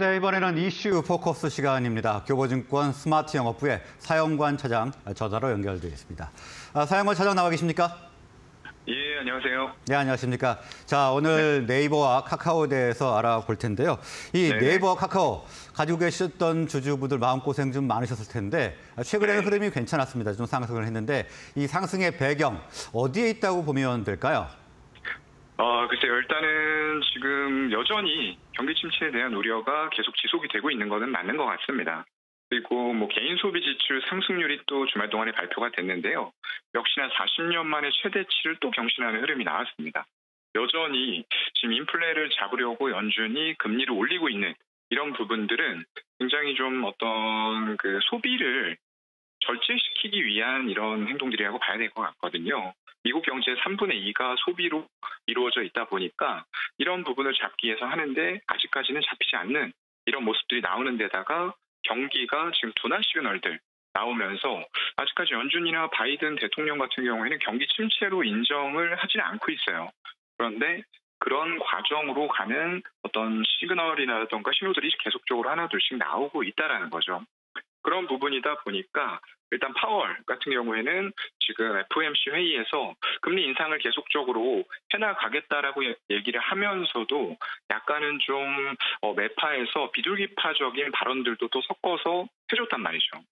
네, 이번에는 이슈 포커스 시간입니다. 교보증권 스마트 영업부의 사영관 차장 전화로 연결되어 있습니다. 아, 사영관 차장 나와 계십니까? 예, 안녕하세요. 네, 안녕하십니까. 자, 오늘 네. 이버와 카카오에 대해서 알아볼 텐데요. 이 네. 네이버와 카카오 가지고 계셨던 주주분들 마음고생 좀 많으셨을 텐데 최근에는 네. 흐름이 괜찮았습니다. 좀 상승을 했는데 이 상승의 배경 어디에 있다고 보면 될까요? 어, 글쎄요. 일단은 지금 여전히 경기 침체에 대한 우려가 계속 지속이 되고 있는 것은 맞는 것 같습니다. 그리고 뭐 개인 소비 지출 상승률이 또 주말 동안에 발표가 됐는데요. 역시나 40년 만에 최대치를 또 경신하는 흐름이 나왔습니다. 여전히 지금 인플레를 잡으려고 연준이 금리를 올리고 있는 이런 부분들은 굉장히 좀 어떤 그 소비를 절제시키기 위한 이런 행동들이라고 봐야 될 것 같거든요. 미국 경제의 3분의 2가 소비로 이루어져 있다 보니까 이런 부분을 잡기 위해서 하는데 아직까지는 잡히지 않는 이런 모습들이 나오는 데다가 경기가 지금 둔화 시그널들 나오면서 아직까지 연준이나 바이든 대통령 같은 경우에는 경기 침체로 인정을 하지는 않고 있어요. 그런데 그런 과정으로 가는 어떤 시그널이라던가 신호들이 계속적으로 하나둘씩 나오고 있다라는 거죠. 그런 부분이다 보니까 일단 파월 같은 경우에는 지금 FOMC 회의에서 금리 인상을 계속적으로 해나가겠다라고 얘기를 하면서도 약간은 좀 어, 매파에서 비둘기파적인 발언들도 또 섞어서 해줬단 말이죠.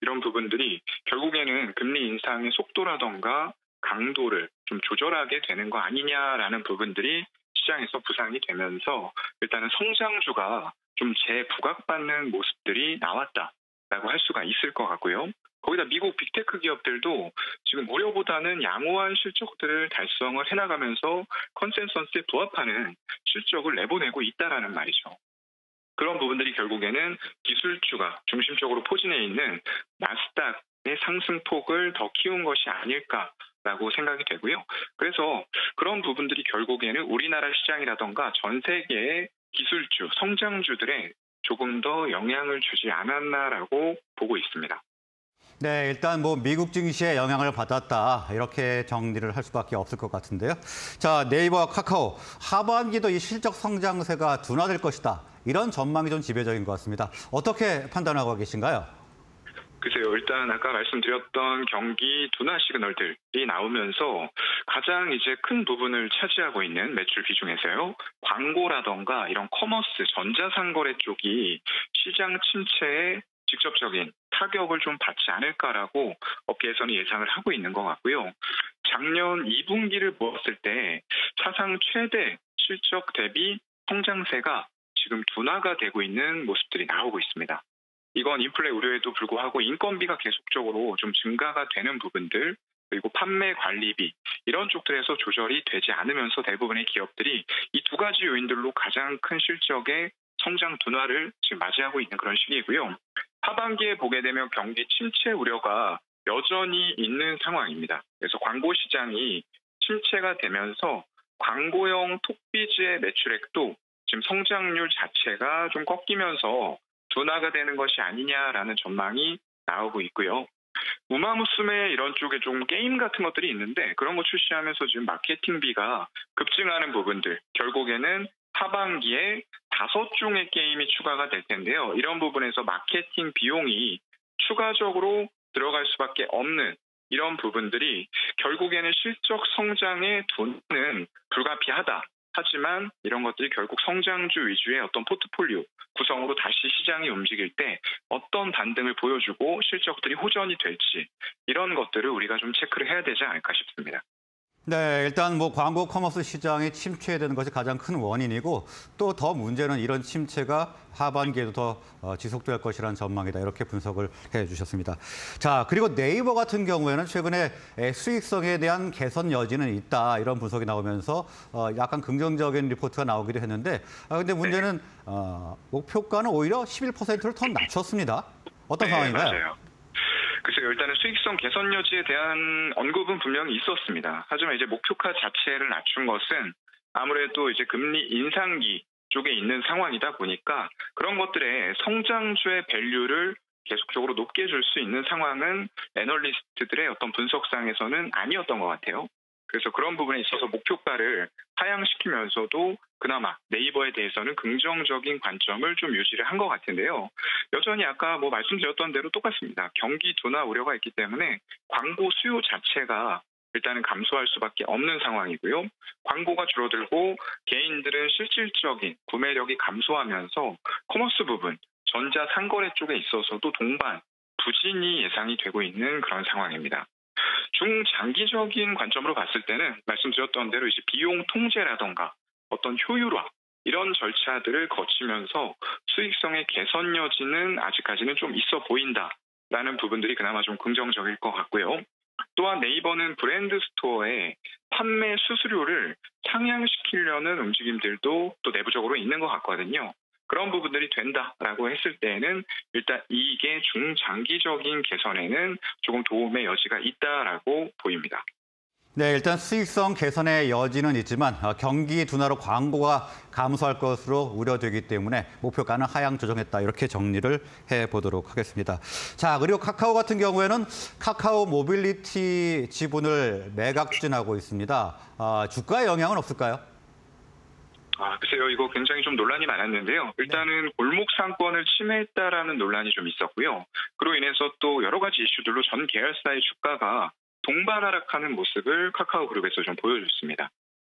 이런 부분들이 결국에는 금리 인상의 속도라던가 강도를 좀 조절하게 되는 거 아니냐라는 부분들이 시장에서 부상이 되면서 일단은 성장주가 좀 재부각받는 모습들이 나왔다. 라고 할 수가 있을 것 같고요. 거기다 미국 big tech 기업들도 지금 우려보다는 양호한 실적들을 달성을 해나가면서 컨센서스에 부합하는 실적을 내보내고 있다라는 말이죠. 그런 부분들이 결국에는 기술주가 중심적으로 포진해 있는 나스닥의 상승폭을 더 키운 것이 아닐까 라고 생각이 되고요. 그래서 그런 부분들이 결국에는 우리나라 시장이라던가 전 세계의 기술주, 성장주들의 조금 더 영향을 주지 않았나라고 보고 있습니다. 네, 일단 뭐 미국 증시에 영향을 받았다 이렇게 정리를 할 수밖에 없을 것 같은데요. 자, 네이버와 카카오 하반기도 이 실적 성장세가 둔화될 것이다 이런 전망이 좀 지배적인 것 같습니다. 어떻게 판단하고 계신가요? 글쎄요, 일단 아까 말씀드렸던 경기 둔화 시그널들이 나오면서 가장 이제 큰 부분을 차지하고 있는 매출 비중에서요, 광고라던가 이런 commerce, 전자상거래 쪽이 시장 침체에 직접적인 타격을 좀 받지 않을까라고 업계에서는 예상을 하고 있는 것 같고요. 작년 2분기를 보았을 때 사상 최대 실적 대비 성장세가 지금 둔화가 되고 있는 모습들이 나오고 있습니다. 이건 인플레 우려에도 불구하고 인건비가 계속적으로 좀 증가가 되는 부분들 그리고 판매 관리비 이런 쪽들에서 조절이 되지 않으면서 대부분의 기업들이 이 두 가지 요인들로 가장 큰 실적의 성장 둔화를 지금 맞이하고 있는 그런 시기이고요. 하반기에 보게 되면 경기 침체 우려가 여전히 있는 상황입니다. 그래서 광고 시장이 침체가 되면서 광고형 톡비즈의 매출액도 지금 성장률 자체가 좀 꺾이면서 둔화가 되는 것이 아니냐라는 전망이 나오고 있고요. 우마무스메 이런 쪽에 좀 게임 같은 것들이 있는데 그런 거 출시하면서 지금 마케팅비가 급증하는 부분들 결국에는 하반기에 다섯 종의 게임이 추가가 될 텐데요. 이런 부분에서 마케팅 비용이 추가적으로 들어갈 수밖에 없는 이런 부분들이 결국에는 실적 성장의 돈은 불가피하다. 하지만 이런 것들이 결국 성장주 위주의 어떤 포트폴리오 구성으로 다시 시장이 움직일 때 어떤 반등을 보여주고 실적들이 호전이 될지 이런 것들을 우리가 좀 체크를 해야 되지 않을까 싶습니다. 네, 일단 뭐 광고 commerce 시장이 침체되는 것이 가장 큰 원인이고 또 더 문제는 이런 침체가 하반기에도 더 어, 지속될 것이라는 전망이다. 이렇게 분석을 해 주셨습니다. 자, 그리고 네이버 같은 경우에는 최근에 수익성에 대한 개선 여지는 있다. 이런 분석이 나오면서 어, 약간 긍정적인 리포트가 나오기도 했는데 아, 근데 문제는 어, 목표가는 오히려 11%를 더 낮췄습니다. 어떤 네, 상황인가요? 맞아요. 글쎄요, 일단은 수익성 개선 여지에 대한 언급은 분명히 있었습니다. 하지만 이제 목표가 자체를 낮춘 것은 아무래도 이제 금리 인상기 쪽에 있는 상황이다 보니까 그런 것들의 성장주의 밸류를 계속적으로 높게 줄 수 있는 상황은 애널리스트들의 어떤 분석상에서는 아니었던 것 같아요. 그래서 그런 부분에 있어서 목표가를 하향시키면서도 그나마 네이버에 대해서는 긍정적인 관점을 좀 유지를 한 것 같은데요. 여전히 아까 뭐 말씀드렸던 대로 똑같습니다. 경기 둔화 우려가 있기 때문에 광고 수요 자체가 일단은 감소할 수밖에 없는 상황이고요. 광고가 줄어들고 개인들은 실질적인 구매력이 감소하면서 커머스 부분, 전자 상거래 쪽에 있어서도 동반, 부진이 예상이 되고 있는 그런 상황입니다. 중장기적인 관점으로 봤을 때는 말씀드렸던 대로 이제 비용 통제라던가 어떤 효율화 이런 절차들을 거치면서 수익성의 개선 여지는 아직까지는 좀 있어 보인다라는 부분들이 그나마 좀 긍정적일 것 같고요. 또한 네이버는 브랜드 스토어에 판매 수수료를 상향시키려는 움직임들도 또 내부적으로 있는 것 같거든요. 그런 부분들이 된다라고 했을 때는 일단 이게 중장기적인 개선에는 조금 도움의 여지가 있다라고 보입니다. 네, 일단 수익성 개선의 여지는 있지만 어, 경기 둔화로 광고가 감소할 것으로 우려되기 때문에 목표가는 하향 조정했다 이렇게 정리를 해보도록 하겠습니다. 자, 그리고 카카오 같은 경우에는 카카오 모빌리티 지분을 매각 추진하고 있습니다. 아, 주가에 영향은 없을까요? 아, 글쎄요, 이거 굉장히 좀 논란이 많았는데요. 일단은 골목 상권을 침해했다라는 논란이 좀 있었고요. 그로 인해서 또 여러 가지 이슈들로 전 계열사의 주가가 동반 하락하는 모습을 카카오 그룹에서 좀 보여줬습니다.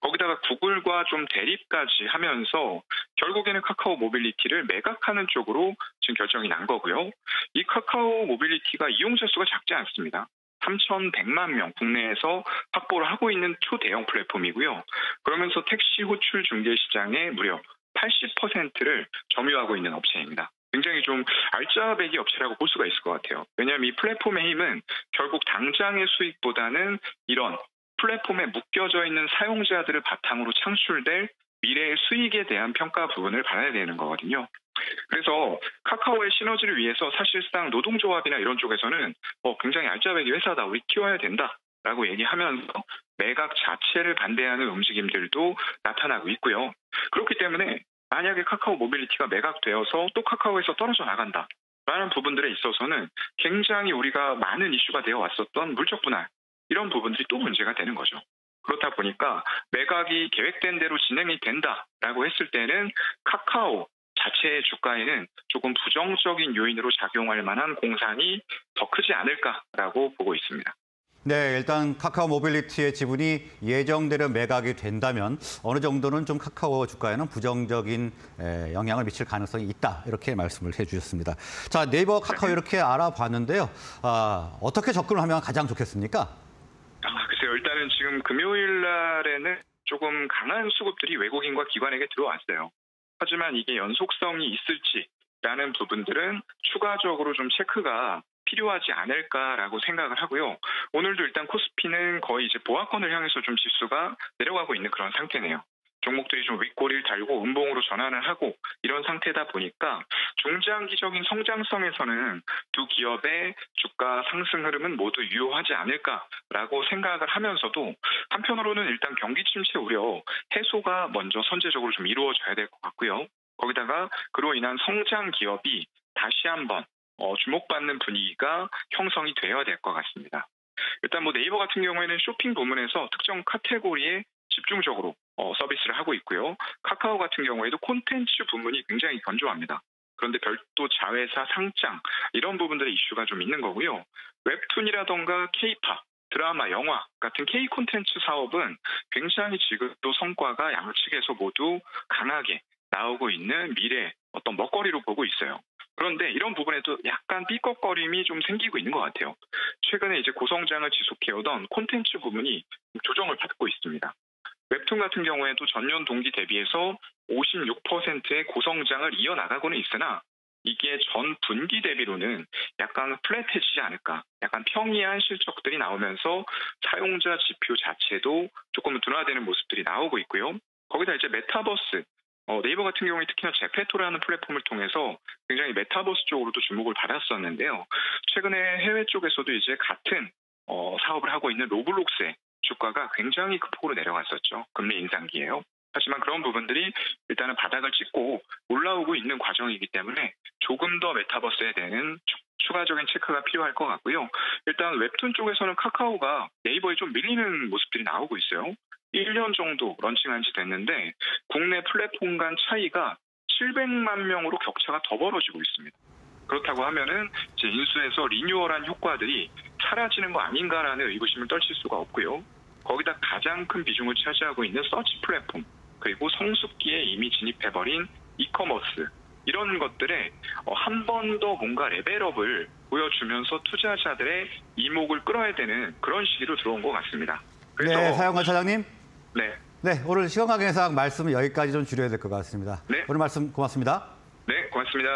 거기다가 구글과 좀 대립까지 하면서 결국에는 카카오 모빌리티를 매각하는 쪽으로 지금 결정이 난 거고요. 이 카카오 모빌리티가 이용자 수가 작지 않습니다. 3,100만 명 국내에서 확보를 하고 있는 초대형 플랫폼이고요. 그러면서 택시 호출 중개 시장의 무려 80%를 점유하고 있는 업체입니다. 굉장히 좀 알짜배기 업체라고 볼 수가 있을 것 같아요. 왜냐하면 이 플랫폼의 힘은 결국 당장의 수익보다는 이런 플랫폼에 묶여져 있는 사용자들을 바탕으로 창출될 미래의 수익에 대한 평가 부분을 받아야 되는 거거든요. 그래서 카카오의 시너지를 위해서 사실상 노동조합이나 이런 쪽에서는 어, 굉장히 알짜배기 회사다, 우리 키워야 된다 라고 얘기하면서 매각 자체를 반대하는 움직임들도 나타나고 있고요. 그렇기 때문에 만약에 카카오 모빌리티가 매각되어서 또 카카오에서 떨어져 나간다. 라는 부분들에 있어서는 굉장히 우리가 많은 이슈가 되어 왔었던 물적 분할 이런 부분들이 또 문제가 되는 거죠. 그렇다 보니까 매각이 계획된 대로 진행이 된다라고 했을 때는 카카오 자체의 주가에는 조금 부정적인 요인으로 작용할 만한 공산이 더 크지 않을까라고 보고 있습니다. 네, 일단 카카오 모빌리티의 지분이 예정대로 매각이 된다면 어느 정도는 좀 카카오 주가에는 부정적인 영향을 미칠 가능성이 있다 이렇게 말씀을 해주셨습니다. 자, 네이버 카카오 이렇게 알아봤는데요. 아, 어떻게 접근을 하면 가장 좋겠습니까? 아, 글쎄요. 일단은 지금 금요일 날에는 조금 강한 수급들이 외국인과 기관에게 들어왔어요. 하지만 이게 연속성이 있을지라는 부분들은 추가적으로 좀 체크가 필요하지 않을까라고 생각을 하고요. 오늘도 일단 코스피는 거의 이제 보합권을 향해서 좀 지수가 내려가고 있는 그런 상태네요. 종목들이 좀 윗꼬리를 달고 음봉으로 전환을 하고 이런 상태다 보니까 중장기적인 성장성에서는 두 기업의 주가 상승 흐름은 모두 유효하지 않을까라고 생각을 하면서도 한편으로는 일단 경기 침체 우려 해소가 먼저 선제적으로 좀 이루어져야 될 것 같고요. 거기다가 그로 인한 성장 기업이 다시 한번 어, 주목받는 분위기가 형성이 되어야 될 것 같습니다. 일단 뭐 네이버 같은 경우에는 쇼핑 부문에서 특정 카테고리에 집중적으로 어, 서비스를 하고 있고요. 카카오 같은 경우에도 콘텐츠 부문이 굉장히 견조합니다. 그런데 별도 자회사 상장 이런 부분들의 이슈가 좀 있는 거고요. 웹툰이라던가 케이팝 드라마, 영화 같은 K 콘텐츠 사업은 굉장히 지금도 성과가 양측에서 모두 강하게 나오고 있는 미래 어떤 먹거리로 보고 있어요. 그런데 이런 부분에도 약간 삐걱거림이 좀 생기고 있는 것 같아요. 최근에 이제 고성장을 지속해오던 콘텐츠 부분이 조정을 같은 경우에도 전년 동기 대비해서 56%의 고성장을 이어나가고는 있으나 이게 전 분기 대비로는 약간 플랫해지지 않을까. 약간 평이한 실적들이 나오면서 사용자 지표 자체도 조금 둔화되는 모습들이 나오고 있고요. 거기다 이제 메타버스, 어, 네이버 같은 경우에 특히나 제페토라는 플랫폼을 통해서 굉장히 메타버스 쪽으로도 주목을 받았었는데요. 최근에 해외 쪽에서도 이제 같은 어, 사업을 하고 있는 로블록스의 주가가 굉장히 큰 폭으로 내려갔었죠. 금리 인상기에요. 하지만 그런 부분들이 일단은 바닥을 찍고 올라오고 있는 과정이기 때문에 조금 더 메타버스에 대한 추가적인 체크가 필요할 것 같고요. 일단 웹툰 쪽에서는 카카오가 네이버에 좀 밀리는 모습들이 나오고 있어요. 1년 정도 런칭한 지 됐는데 국내 플랫폼 간 차이가 700만 명으로 격차가 더 벌어지고 있습니다. 그렇다고 하면은 이제 인수해서 리뉴얼한 효과들이 사라지는 거 아닌가라는 의구심을 떨칠 수가 없고요. 거기다 가장 큰 비중을 차지하고 있는 서치 플랫폼 그리고 성숙기에 이미 진입해버린 이커머스 이런 것들에 어, 한번 더 뭔가 레벨업을 보여주면서 투자자들의 이목을 끌어야 되는 그런 시기로 들어온 것 같습니다. 그래서 네, 사영관 차장님. 네, 네, 오늘 시간 관계상 말씀은 여기까지 좀 줄여야 될 것 같습니다. 네. 오늘 말씀 고맙습니다. 네, 고맙습니다.